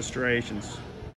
Restorations.